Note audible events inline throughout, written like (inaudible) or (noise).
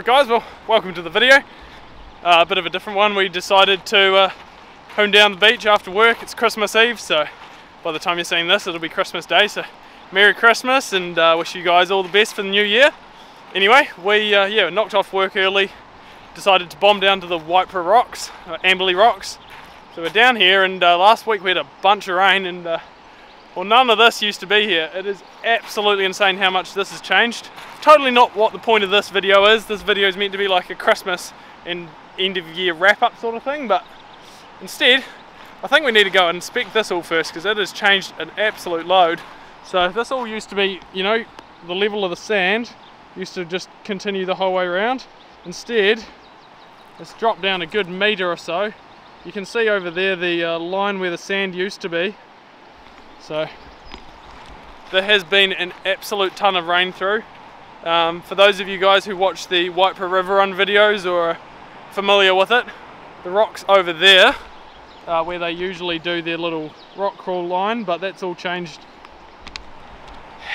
Alright guys, well welcome to the video. Uh, a bit of a different one. We decided to uh, hone down the beach after work. It's Christmas Eve, so by the time you're seeing this it'll be Christmas Day. So Merry Christmas and uh, wish you guys all the best for the new year. Anyway, we uh, yeah knocked off work early, decided to bomb down to the Waipara Rocks, uh, Amberley Rocks. So we're down here and uh, last week we had a bunch of rain and uh, well none of this used to be here. It is absolutely insane how much this has changed. Totally not what the point of this video is. This video is meant to be like a Christmas and end of year wrap up sort of thing but instead I think we need to go and inspect this all first because it has changed an absolute load. So this all used to be, you know, the level of the sand used to just continue the whole way around. Instead, it's dropped down a good metre or so. You can see over there the uh, line where the sand used to be. So there has been an absolute ton of rain through. Um, for those of you guys who watch the Waipara River Run videos or are familiar with it, the rocks over there uh, where they usually do their little rock crawl line, but that's all changed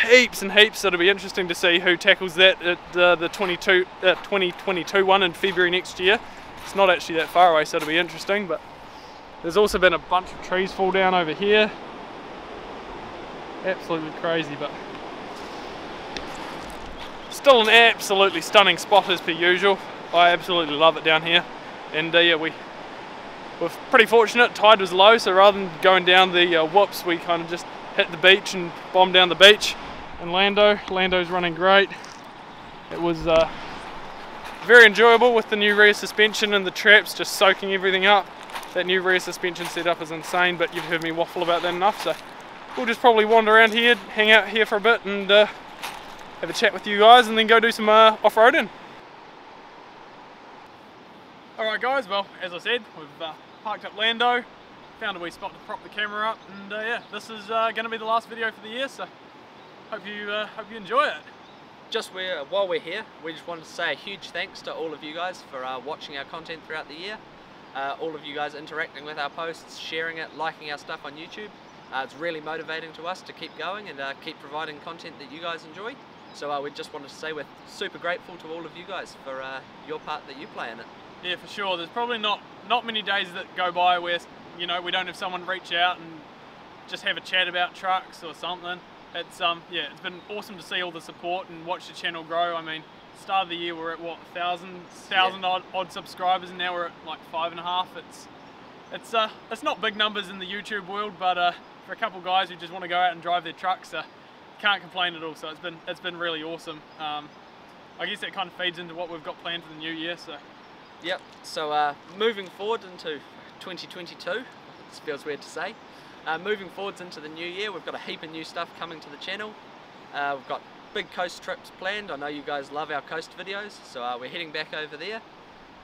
heaps and heaps. So it'll be interesting to see who tackles that at uh, the 22, uh, 2022 one in February next year. It's not actually that far away, so it'll be interesting. But there's also been a bunch of trees fall down over here. Absolutely crazy, but still an absolutely stunning spot as per usual. I absolutely love it down here. And uh, yeah, we we're pretty fortunate. Tide was low, so rather than going down the uh, whoops, we kind of just hit the beach and bombed down the beach and Lando. Lando's running great. It was uh, very enjoyable with the new rear suspension and the traps just soaking everything up. That new rear suspension setup is insane, but you've heard me waffle about that enough, so we'll just probably wander around here, hang out here for a bit and uh, have a chat with you guys and then go do some uh, off-roading. Alright guys, well as I said, we've uh, parked up Lando, found a wee spot to prop the camera up and uh, yeah, this is uh, going to be the last video for the year so hope you uh, hope you enjoy it. Just where, while we're here, we just wanted to say a huge thanks to all of you guys for uh, watching our content throughout the year. Uh, all of you guys interacting with our posts, sharing it, liking our stuff on YouTube. Uh, it's really motivating to us to keep going and uh, keep providing content that you guys enjoy. So uh, we just wanted to say we're super grateful to all of you guys for uh, your part that you play in it. Yeah, for sure. There's probably not not many days that go by where you know we don't have someone reach out and just have a chat about trucks or something it's um yeah it's been awesome to see all the support and watch the channel grow. I mean, start of the year we're at what thousand thousand yeah. odd, odd subscribers, and now we're at like five and a half. It's it's uh it's not big numbers in the YouTube world, but uh, for a couple guys who just want to go out and drive their trucks, uh, can't complain at all. So it's been it's been really awesome. Um, I guess that kind of feeds into what we've got planned for the new year. So. Yep. So uh, moving forward into 2022, it feels weird to say. Uh, moving forwards into the new year, we've got a heap of new stuff coming to the channel. Uh, we've got big coast trips planned. I know you guys love our coast videos, so uh, we're heading back over there.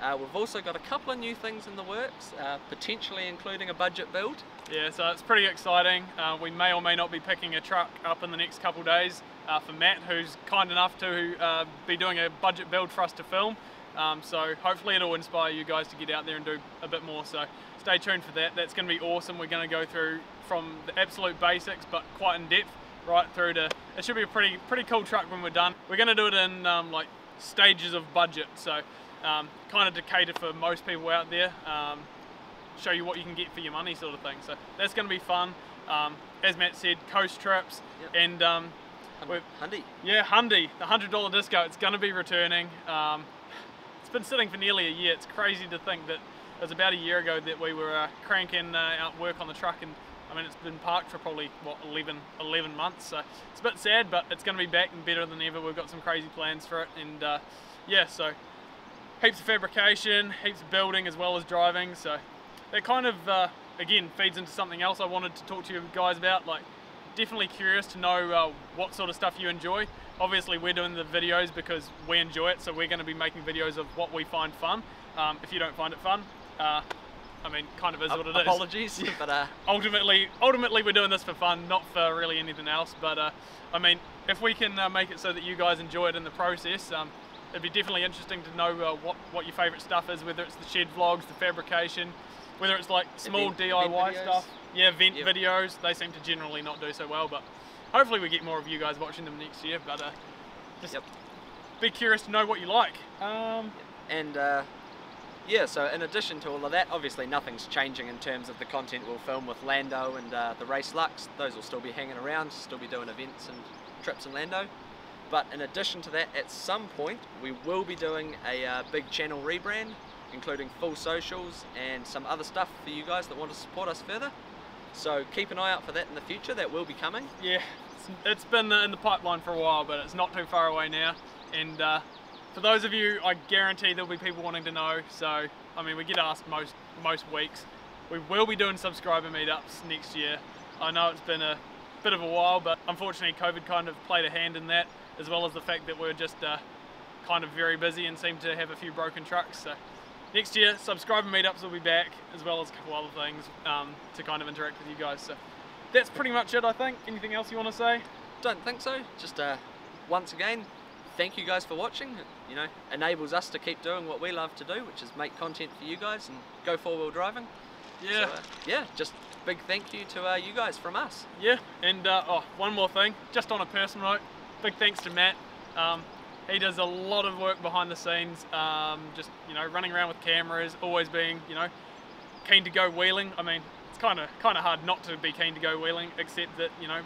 Uh, we've also got a couple of new things in the works, uh, potentially including a budget build. Yeah, so it's pretty exciting. Uh, we may or may not be picking a truck up in the next couple days for Matt, who's kind enough to be doing a budget build for us to film. Um, so hopefully it'll inspire you guys to get out there and do a bit more. So stay tuned for that. That's going to be awesome. We're going to go through from the absolute basics, but quite in depth, right through to. It should be a pretty pretty cool truck when we're done. We're going to do it in um, like stages of budget, so um, kind of to cater for most people out there. Um, show you what you can get for your money, sort of thing. So that's going to be fun. Um, as Matt said, coast trips yep. and. Um, Hundy. Yeah, Hundy, the $100 disco, it's going to be returning. Um, it's been sitting for nearly a year. It's crazy to think that it was about a year ago that we were uh, cranking uh, out work on the truck and I mean it's been parked for probably what 11, 11 months so it's a bit sad but it's going to be back and better than ever we've got some crazy plans for it and uh, yeah so heaps of fabrication heaps of building as well as driving so that kind of uh, again feeds into something else I wanted to talk to you guys about like definitely curious to know uh, what sort of stuff you enjoy obviously we're doing the videos because we enjoy it so we're going to be making videos of what we find fun um, if you don't find it fun uh, I mean, kind of is what it is. Apologies, (laughs) but uh... ultimately, ultimately we're doing this for fun, not for really anything else. But uh, I mean, if we can uh, make it so that you guys enjoy it in the process, um, it'd be definitely interesting to know uh, what what your favourite stuff is. Whether it's the shed vlogs, the fabrication, whether it's like small event, DIY event stuff. Yeah, event yep. videos. They seem to generally not do so well, but hopefully we get more of you guys watching them next year. But uh, just yep. be curious to know what you like. Um, And uh, yeah, so in addition to all of that, obviously nothing's changing in terms of the content we'll film with Lando and uh, the Race Lux. Those will still be hanging around, still be doing events and trips in Lando. But in addition to that, at some point, we will be doing a uh, big channel rebrand, including full socials and some other stuff for you guys that want to support us further. So keep an eye out for that in the future. That will be coming. yeah, it's, been in the pipeline for a while, but it's not too far away now. And uh, for those of you, I guarantee there'll be people wanting to know. So, I mean, we get asked most most weeks. We will be doing subscriber meetups next year. I know it's been a bit of a while, but unfortunately, COVID kind of played a hand in that, as well as the fact that we're just uh, kind of very busy and seem to have a few broken trucks. So. Next year, subscriber meetups will be back, as well as a couple other things um, to kind of interact with you guys. So that's pretty much it, I think. Anything else you want to say? Don't think so. Just uh, once again, thank you guys for watching. It, You know, enables us to keep doing what we love to do, which is make content for you guys and go four-wheel driving. Yeah, So, uh, yeah, just big thank you to uh, you guys from us. yeah. And uh, oh, one more thing, just on a personal note, big thanks to Matt. Um, he does a lot of work behind the scenes, um, just you know, running around with cameras, always being you know, keen to go wheeling. I mean, it's kind of kind of hard not to be keen to go wheeling, except that you know,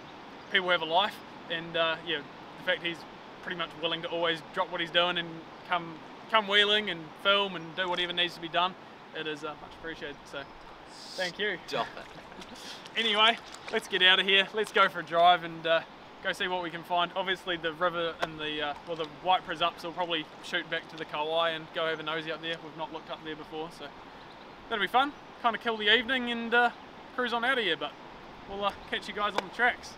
people have a life, and uh, yeah, the fact he's pretty much willing to always drop what he's doing and come come wheeling and film and do whatever needs to be done. It is uh, much appreciated. So, thank you. Stop it. Anyway, let's get out of here. Let's go for a drive and uh, go see what we can find. Obviously, the river and the uh, well, the White Presups will probably shoot back to the Kowai and go have a nosy up there. We've not looked up there before, so that'll be fun. Kind of kill the evening and uh, cruise on out of here. But we'll uh, catch you guys on the tracks.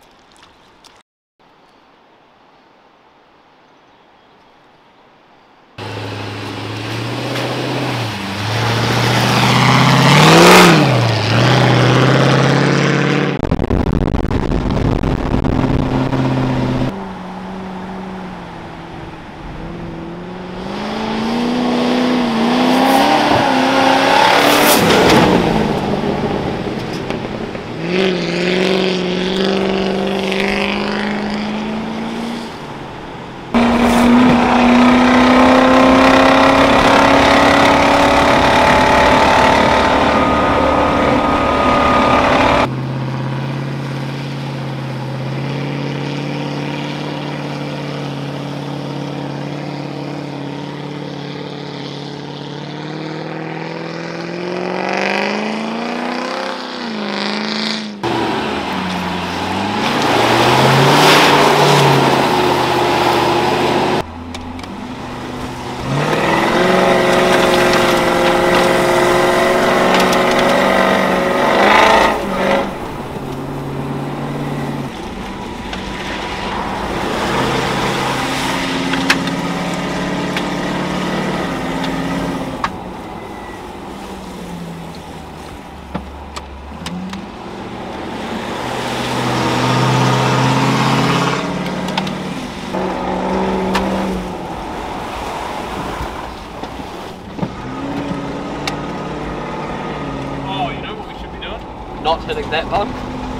Not hitting that bump.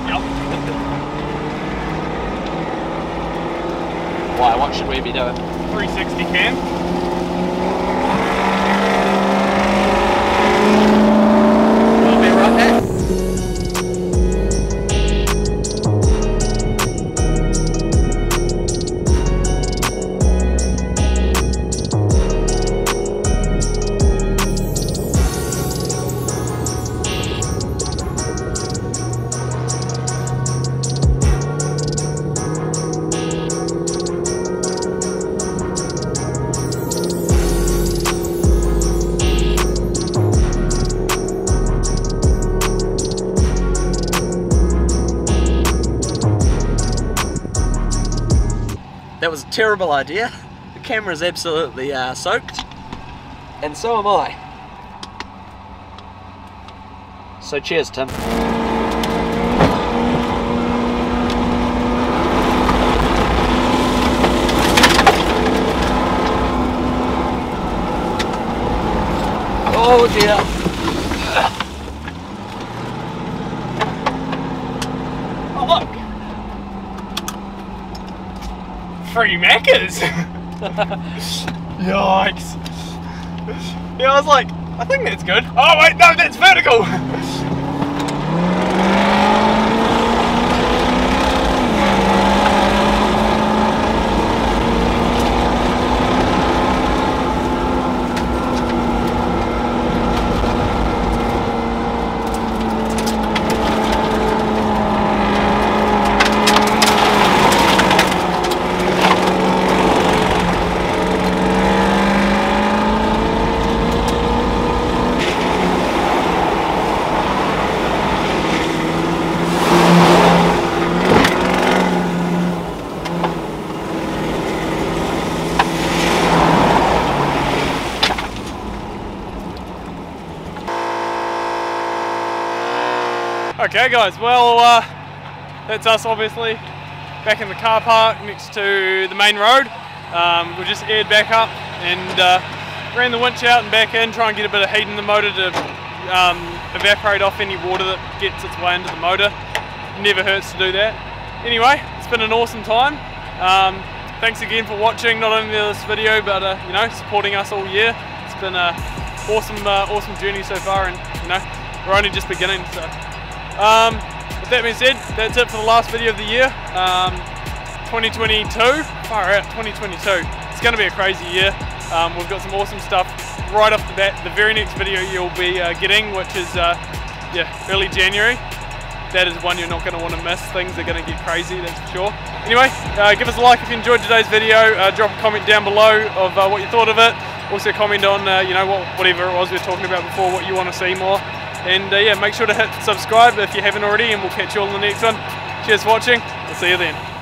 Yep. (laughs) Why? What should we be doing? 360 cam. That was a terrible idea. The camera's absolutely uh, soaked, and so am I. So cheers, Tim. Oh dear. Oh look! Free Maccas! (laughs) Yikes. Yeah, I was like, I think that's good. Oh wait, no, that's vertical. (laughs) (laughs) Okay guys, well uh, that's us obviously back in the car park next to the main road. Um, we just aired back up and uh, ran the winch out and back in, try and get a bit of heat in the motor to um, evaporate off any water that gets its way into the motor. Never hurts to do that. Anyway, it's been an awesome time. Um, thanks again for watching not only this video but uh, you know supporting us all year. It's been a awesome, uh, awesome journey so far and you know we're only just beginning. So. Um, with that being said, that's it for the last video of the year. Um, 2022, far out, 2022. It's going to be a crazy year. Um, we've got some awesome stuff right off the bat. The very next video you'll be uh, getting, which is uh, yeah, early January. That is one you're not going to want to miss. Things are going to get crazy, that's for sure. Anyway, uh, give us a like if you enjoyed today's video. Uh, drop a comment down below of uh, what you thought of it. Also comment on, uh, you know, what, whatever it was we were talking about before, what you want to see more. And uh, yeah, make sure to hit subscribe if you haven't already, and we'll catch you all in the next one. Cheers for watching. We'll see you then.